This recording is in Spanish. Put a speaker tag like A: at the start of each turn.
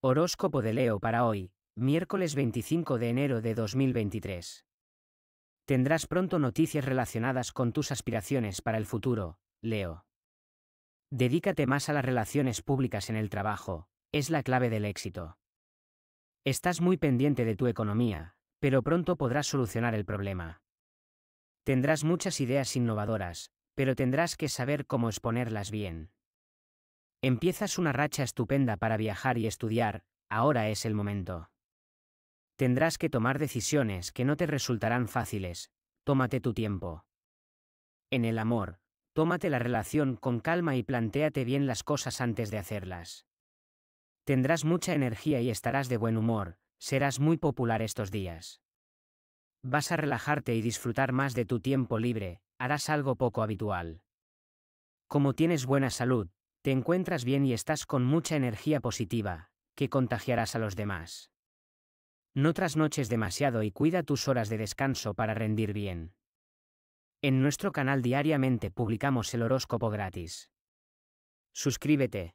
A: Horóscopo de Leo para hoy, miércoles 25 de enero de 2023. Tendrás pronto noticias relacionadas con tus aspiraciones para el futuro, Leo. Dedícate más a las relaciones públicas en el trabajo, es la clave del éxito. Estás muy pendiente de tu economía, pero pronto podrás solucionar el problema. Tendrás muchas ideas innovadoras, pero tendrás que saber cómo exponerlas bien. Empiezas una racha estupenda para viajar y estudiar, ahora es el momento. Tendrás que tomar decisiones que no te resultarán fáciles, tómate tu tiempo. En el amor, tómate la relación con calma y plantéate bien las cosas antes de hacerlas. Tendrás mucha energía y estarás de buen humor, serás muy popular estos días. Vas a relajarte y disfrutar más de tu tiempo libre, harás algo poco habitual. Como tienes buena salud, te encuentras bien y estás con mucha energía positiva, que contagiarás a los demás. No trasnoches demasiado y cuida tus horas de descanso para rendir bien. En nuestro canal diariamente publicamos el horóscopo gratis. Suscríbete,